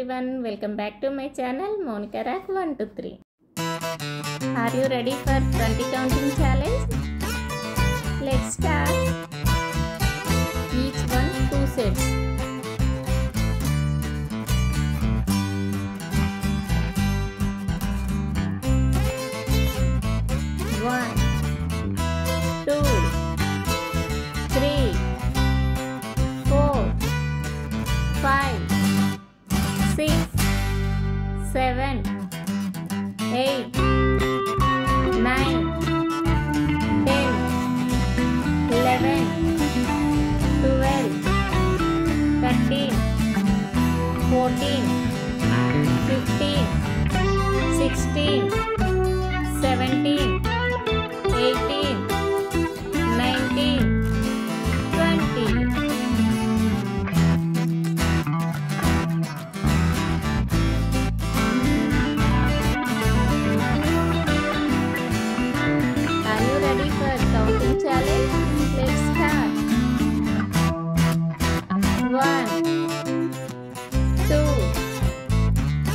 everyone. Welcome back to my channel Mounika rock 123 are you ready for 20 counting challenge? Let's start. Each one two sets.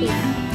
厉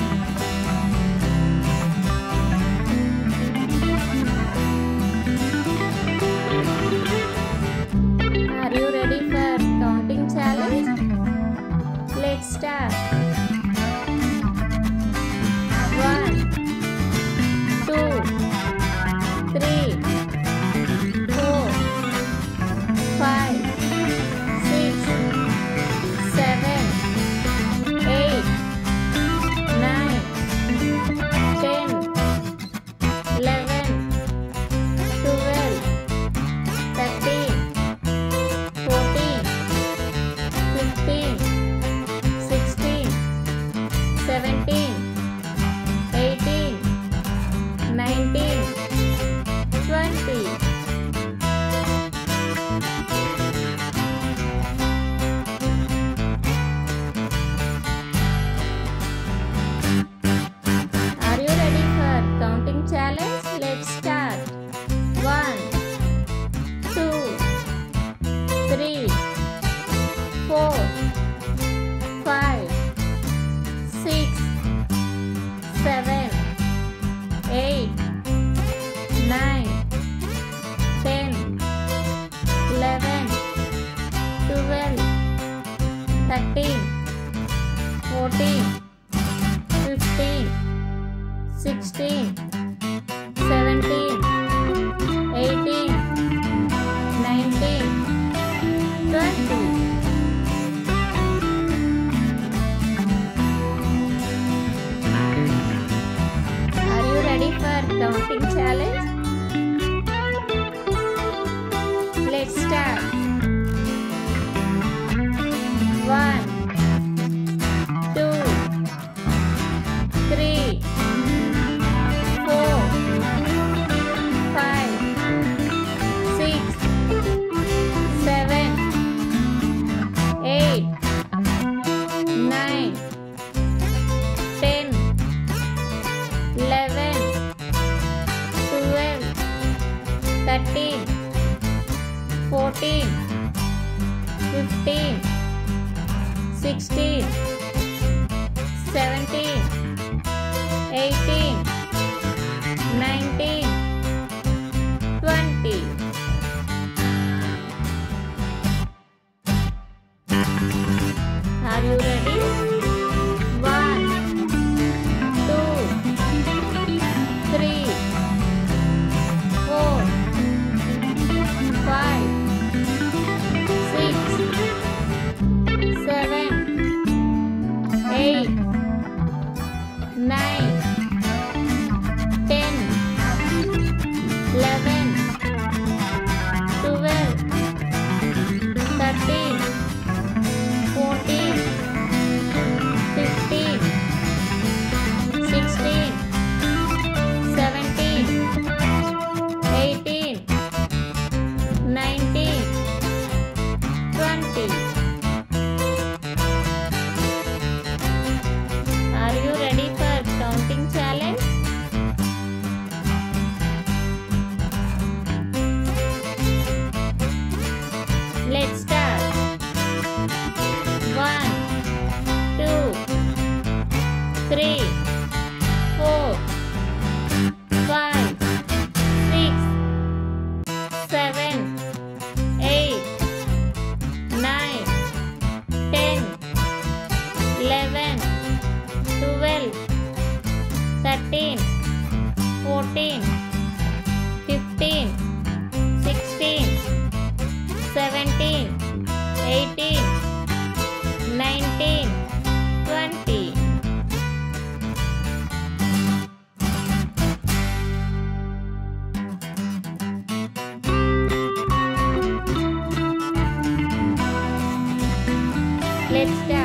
Let's start.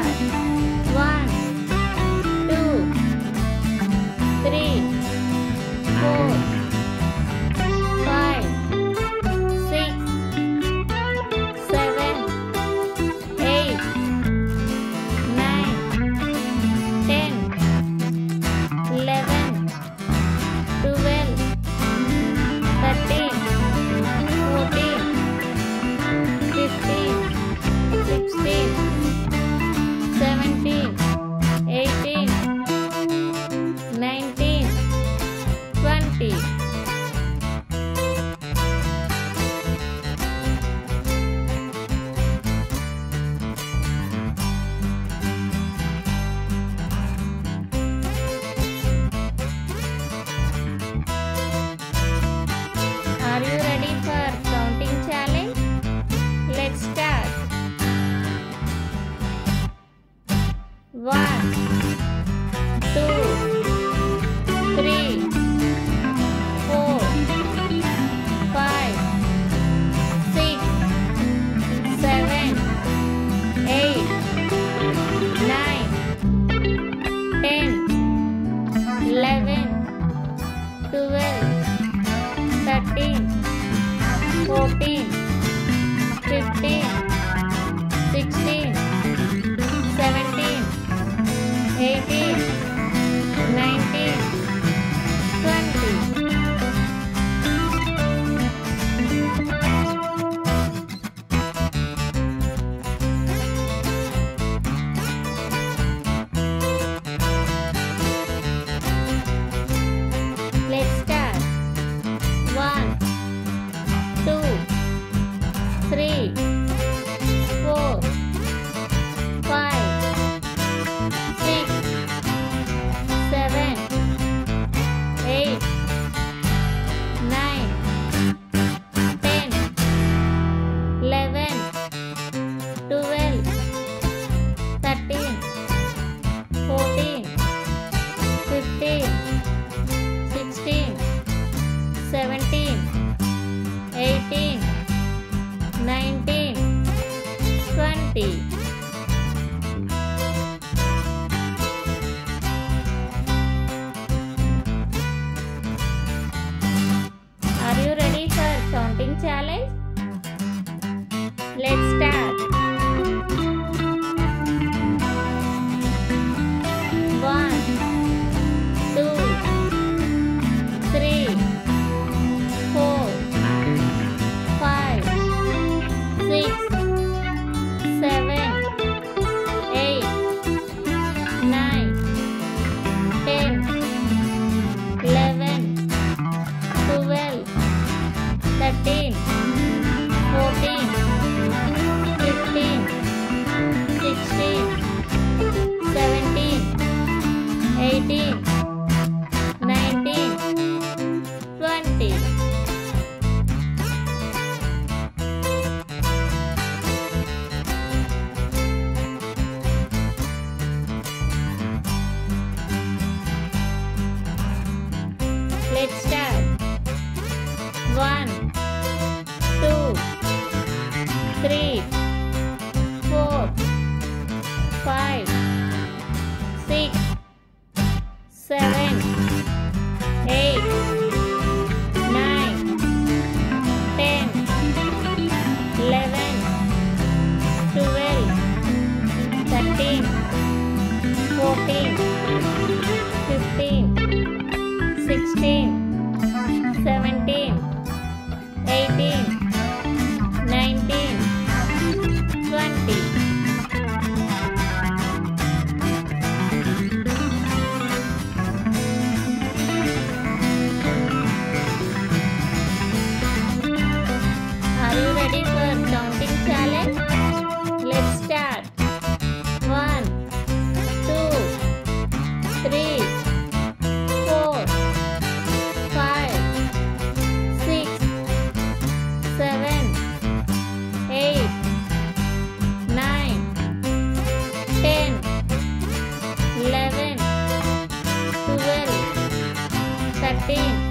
Spain.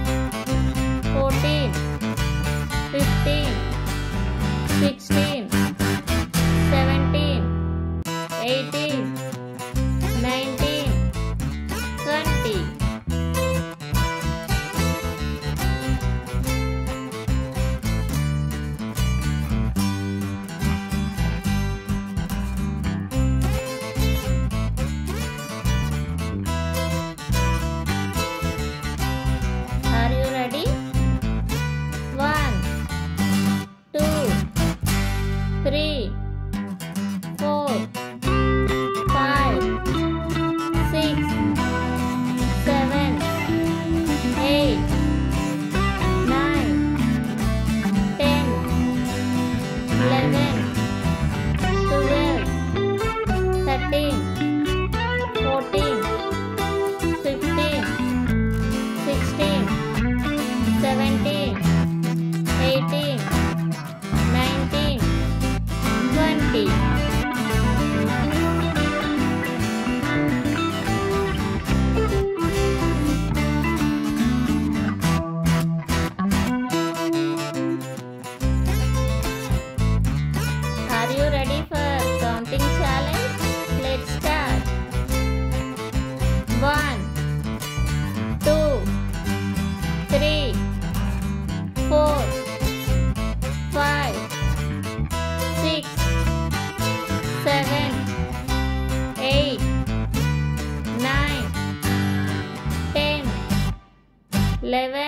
11